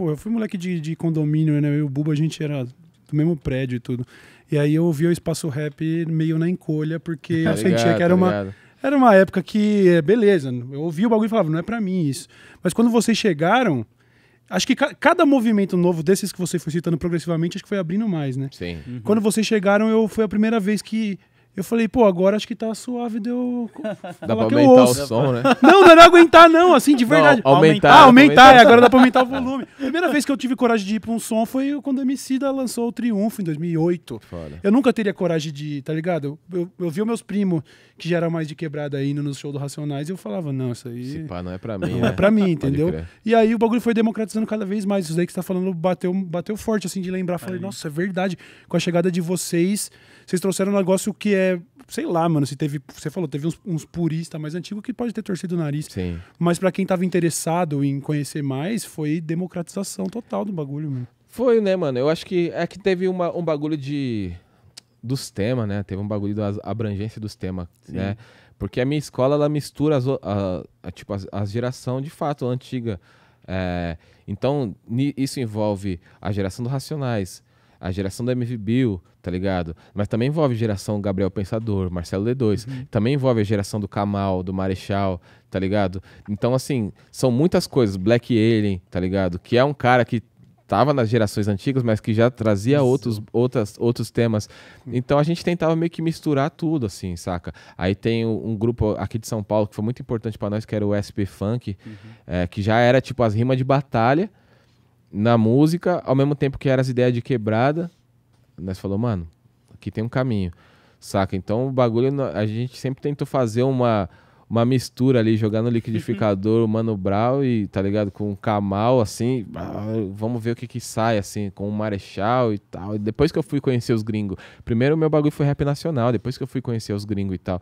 pô, eu fui moleque de, de condomínio, né? Eu e o Buba, a gente era do mesmo prédio e tudo. E aí eu ouvi o espaço rap meio na encolha, porque Tá eu sentia ligado, que era tá uma. ligado? Era uma época que, é, beleza, eu ouvia o bagulho e falava, não é pra mim isso. Mas quando vocês chegaram, acho que ca- cada movimento novo desses que você foi citando progressivamente, acho que foi abrindo mais, né? Sim. Quando vocês chegaram, eu foi a primeira vez que eu falei, pô, agora acho que tá suave de eu. Dá pra aumentar o som, né? Não, não era aguentar, não, assim, de verdade. Não, aumentar, Ah, aumentar, aumentar. é, agora dá pra aumentar o volume. Primeira vez que eu tive coragem de ir pra um som foi quando o Emicida lançou o Triunfo em 2008. Foda. Eu nunca teria coragem de, tá ligado? Eu, eu, eu vi os meus primos, que já eram mais de quebrada, indo no show do Racionais, e eu falava, não, isso aí Esse pá não é pra mim, não né? é pra mim, entendeu? E aí o bagulho foi democratizando cada vez mais. Isso daí que você tá falando bateu, bateu forte, assim, de lembrar. Falei, nossa, é verdade. Com a chegada de vocês, vocês trouxeram um negócio que é, sei lá, mano, se teve, você falou, teve uns, uns puristas mais antigos que pode ter torcido o nariz. Sim. Mas pra quem tava interessado em conhecer mais, foi democratização total do bagulho, mano. Foi, né, mano? Eu acho que é que teve uma, um bagulho de. dos temas, né? Teve um bagulho da abrangência dos temas, né? Porque a minha escola, ela mistura as, a, a, tipo, as, as geração de fato antiga. É, então, isso envolve a geração dos Racionais, a geração da MV Bill, tá ligado? Mas também envolve a geração Gabriel Pensador, Marcelo D2. Também envolve a geração do Kamal, do Marechal, tá ligado? Então, assim, são muitas coisas. Black Alien, tá ligado? Que é um cara que tava nas gerações antigas, mas que já trazia outros, outras, outros temas. Então a gente tentava meio que misturar tudo, assim, saca? Aí tem um, um grupo aqui de São Paulo que foi muito importante pra nós, que era o SP Funk, é, que já era tipo as rimas de batalha na música, ao mesmo tempo que era as ideias de quebrada. Nós falou, mano, aqui tem um caminho, saca? Então o bagulho, a gente sempre tentou fazer uma, uma mistura ali, jogar no liquidificador o Mano Brown e, tá ligado, com o Kamal, assim, ah, vamos ver o que que sai, assim, com o Marechal e tal. E depois que eu fui conhecer os gringos, primeiro o meu bagulho foi rap nacional, depois que eu fui conhecer os gringos e tal.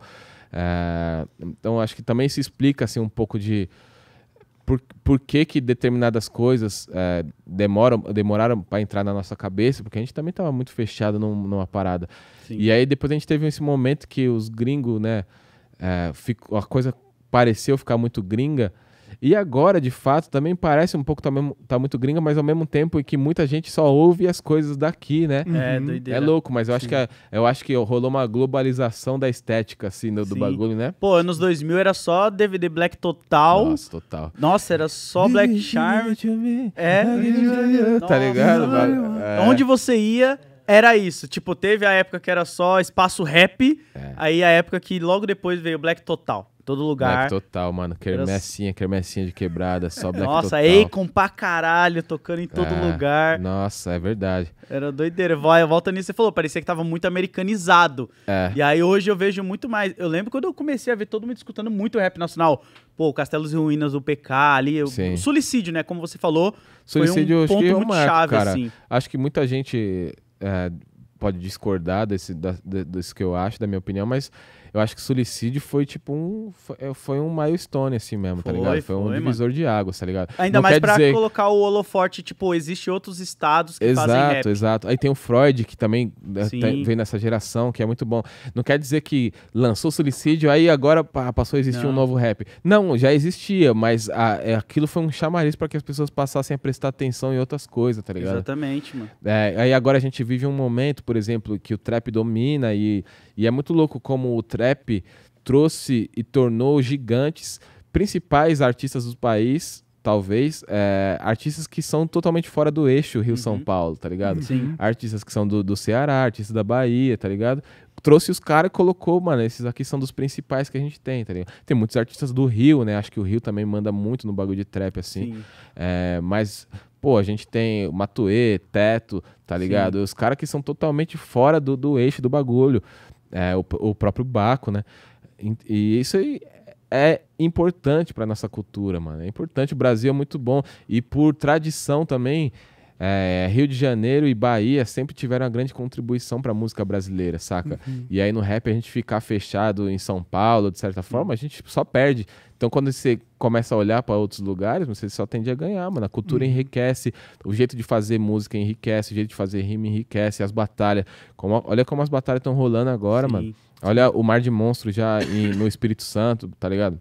É, então acho que também se explica, assim, um pouco de por, por que, que determinadas coisas é, demoram, demoraram para entrar na nossa cabeça, porque a gente também estava muito fechado num- numa parada. Sim. E aí depois a gente teve esse momento que os gringos, né, é, ficou- a coisa pareceu ficar muito gringa. E agora, de fato, também parece um pouco tá, mesmo- tá muito gringa, mas ao mesmo tempo que muita gente só ouve as coisas daqui, né? É, Uhum. doideira. É louco, mas eu acho, que a- eu acho que rolou uma globalização da estética, assim, do, do bagulho, né? Pô, anos 2000 era só DVD Black total. Nossa, total. Nossa, era só Black Charm. É. Tá ligado? É. Onde você ia, era isso. Tipo, teve a época que era só espaço rap. É. Aí a época que logo depois veio Black Total. Todo lugar. Black total, mano. Quermessinha, quermessinha de quebrada, só Black Nossa, total. Akon pra caralho, tocando em todo É, lugar. Nossa, é verdade. Era doideira. Vai, volta nisso, você falou, parecia que tava muito americanizado. É. E aí hoje eu vejo muito mais. Eu lembro quando eu comecei a ver todo mundo escutando muito rap nacional. Pô, Castelos e Ruínas, o PK ali. O, Sim. o suicídio, né? Como você falou. Suicídio, foi um acho ponto que muito marco, chave, cara. assim. Acho que muita gente é, pode discordar desse, da, de- desse que eu acho, da minha opinião, mas eu acho que suicídio foi tipo um. Foi, foi um milestone, assim mesmo, tá Foi, ligado? Foi, um foi, divisor de águas, tá ligado? Ainda Não mais quer pra dizer... colocar o holoforte, tipo, existe outros estados que fazem rap. Exato, exato. Aí tem o Freud, que também né, tem- vem nessa geração, que é muito bom. Não quer dizer que lançou suicídio, aí agora passou a existir Não. um novo rap. Não, já existia, mas a- é, aquilo foi um chamariz para que as pessoas passassem a prestar atenção em outras coisas, tá ligado? Exatamente, mano. É, aí agora a gente vive um momento, por exemplo, que o trap domina e, e é muito louco como o trap trouxe e tornou gigantes, principais artistas do país, talvez, é, artistas que são totalmente fora do eixo Rio-São Paulo, tá ligado? Sim. Artistas que são do, do Ceará, artistas da Bahia, tá ligado? Trouxe os caras e colocou, mano, esses aqui são dos principais que a gente tem, tá ligado? Tem muitos artistas do Rio, né? Acho que o Rio também manda muito no bagulho de trap, assim. Sim. É, mas, pô, a gente tem o Matuê, Teto, tá ligado? Os caras que são totalmente fora do, do eixo do bagulho. É, o, o próprio Baco, né? E, e isso aí é importante pra nossa cultura, mano. É importante. O Brasil é muito bom. E por tradição também, é, Rio de Janeiro e Bahia sempre tiveram uma grande contribuição pra música brasileira, saca? E aí no rap a gente ficar fechado em São Paulo, de certa forma, a gente só perde. Então quando você começa a olhar pra outros lugares, você só tende a ganhar, mano. A cultura enriquece, o jeito de fazer música enriquece, o jeito de fazer rima enriquece, as batalhas. Como- olha como as batalhas estão rolando agora, Sim. mano. Olha o Mar de Monstro já em- no Espírito Santo, tá ligado?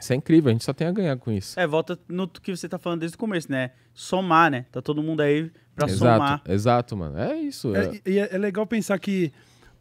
Isso é incrível, a gente só tem a ganhar com isso. É, volta no que você tá falando desde o começo, né? Somar, né? Tá todo mundo aí pra exato, somar. exato, mano. É isso. é- É, e é, é legal pensar que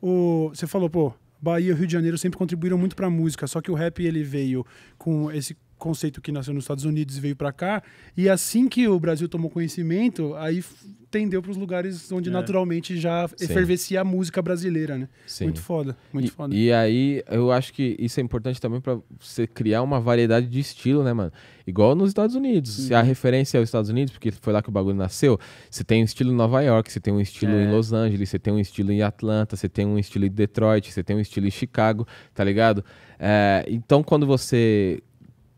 o, você falou, pô, Bahia e Rio de Janeiro sempre contribuíram muito pra música, só que o rap ele veio com esse conceito que nasceu nos Estados Unidos e veio pra cá, e assim que o Brasil tomou conhecimento, aí tendeu pros lugares onde É. naturalmente já Sim. efervescia a música brasileira, né? Sim. Muito foda, muito e, foda. e aí, eu acho que isso é importante também pra você criar uma variedade de estilo, né, mano? Igual nos Estados Unidos. Se a referência é os Estados Unidos, porque foi lá que o bagulho nasceu, você tem um estilo em Nova York, você tem um estilo É. em Los Angeles, você tem um estilo em Atlanta, você tem um estilo em Detroit, você tem um estilo em Chicago, tá ligado? É, então, quando você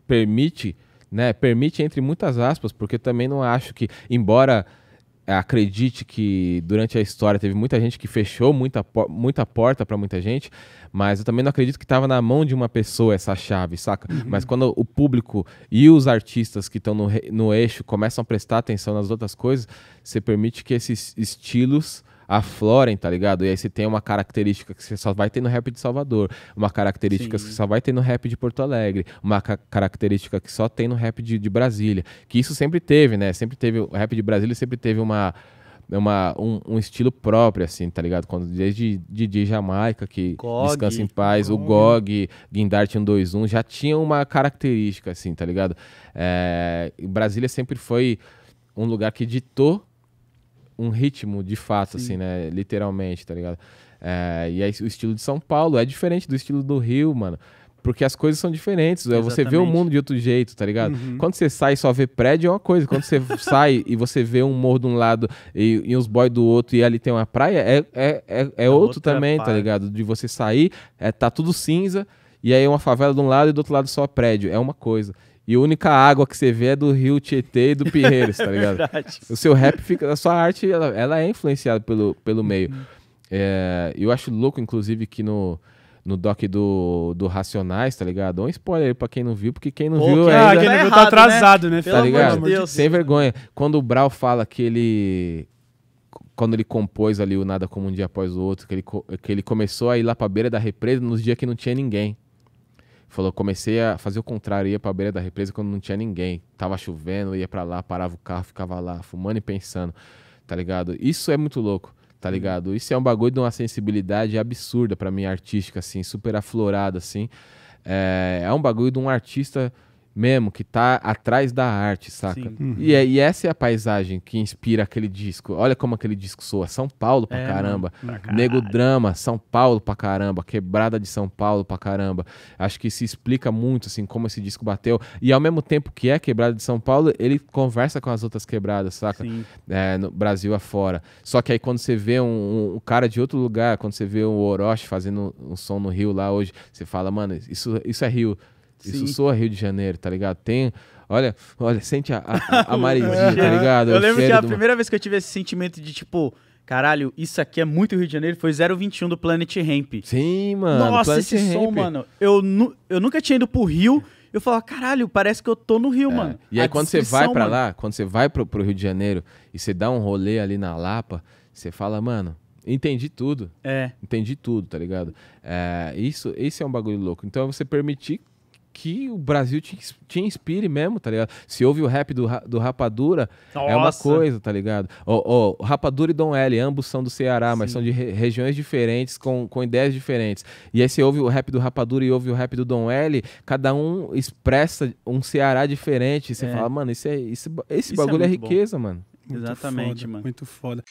permite, né, permite entre muitas aspas, porque também não acho que, embora acredite que durante a história teve muita gente que fechou muita, muita porta pra muita gente, mas eu também não acredito que estava na mão de uma pessoa essa chave, saca? Mas quando o público e os artistas que estão no, no eixo começam a prestar atenção nas outras coisas, você permite que esses estilos aflorem, tá ligado? E aí você tem uma característica que você só vai ter no rap de Salvador, uma característica Sim. que só vai ter no rap de Porto Alegre, uma ca- característica que só tem no rap de, de Brasília, que isso sempre teve, né? Sempre teve, o rap de Brasília sempre teve uma uma, um, um estilo próprio, assim, tá ligado? Quando, desde DJ Jamaica, que Gog. descansa em paz, o GOG, Guindart 121, já tinha uma característica, assim, tá ligado? É, Brasília sempre foi um lugar que ditou um ritmo de fato, assim, né? Literalmente, tá ligado? É, e aí o estilo de São Paulo é diferente do estilo do Rio, mano. Porque as coisas são diferentes. é, Você vê o Exatamente. mundo de outro jeito, tá ligado? Quando você sai e só vê prédio é uma coisa. Quando você sai e você vê um morro de um lado e, e uns boys do outro e ali tem uma praia, é, é, é, é outro também, tá ligado? De você sair, é, tá tudo cinza e aí uma favela de um lado e do outro lado só prédio. É uma coisa. E a única água que você vê é do Rio Tietê e do Pinheiros, tá ligado? Verdade. O seu rap fica. A sua arte, ela, ela é influenciada pelo, pelo meio. Uhum. É, eu acho louco, inclusive, que no, no doc do, do Racionais, tá ligado? Um spoiler aí pra quem não viu, porque quem não Pô, viu que- Ah, ainda. quem não viu tá errado, atrasado, né? Pelo tá amor de ligado? Deus. Sem vergonha. Quando o Brau fala que ele. Quando ele compôs ali o Nada Como Um Dia Após o Outro, que ele, que ele começou a ir lá pra beira da represa nos dias que não tinha ninguém. Falou, comecei a fazer o contrário, ia pra beira da represa quando não tinha ninguém. Tava chovendo, ia pra lá, parava o carro, ficava lá, fumando e pensando, tá ligado? Isso é muito louco, tá ligado? Isso é um bagulho de uma sensibilidade absurda pra mim, artística, assim, super aflorada, assim. É, é um bagulho de um artista mesmo, que tá atrás da arte, saca? Sim. E, é- e essa é a paisagem que inspira aquele disco. Olha como aquele disco soa. São Paulo pra É, caramba. pra Nego. Drama, São Paulo pra caramba. Quebrada de São Paulo pra caramba. Acho que se explica muito, assim, como esse disco bateu. E ao mesmo tempo que é Quebrada de São Paulo, ele conversa com as outras quebradas, saca? É, no Brasil afora. Só que aí quando você vê um, um- um cara de outro lugar, quando você vê o Orochi fazendo um som no Rio lá hoje, você fala, mano, isso, isso é Rio. Isso Sim. soa Rio de Janeiro, tá ligado? Tem. Olha, olha, sente a, a, a maresia, tá ligado? Eu lembro que a do- primeira vez que eu tive esse sentimento de tipo, caralho, isso aqui é muito Rio de Janeiro, foi 021 do Planet Ramp. Sim, mano. Nossa, Planet esse som, Ramp. mano. Eu, nu- eu nunca tinha ido pro Rio. Eu falava, caralho, parece que eu tô no Rio, É. mano. E aí A quando você vai mano. lá, quando você vai pro, pro Rio de Janeiro e você dá um rolê ali na Lapa, você fala, mano, entendi tudo. É, Entendi tudo, tá ligado? É, isso, esse é um bagulho louco. Então é você permitir que o Brasil te, te inspire mesmo, tá ligado? Se ouve o rap do, do Rapadura, é uma Nossa. coisa, tá ligado? O, o Rapadura e Dom L, ambos são do Ceará, mas Sim. são de re- regiões diferentes, com, com ideias diferentes. E aí você ouve o rap do Rapadura e ouve o rap do Dom L, cada um expressa um Ceará diferente. E você É. fala, mano, esse, é, ba- esse Isso é bagulho é, bom. riqueza, mano. Muito Exatamente, foda, mano. Muito foda.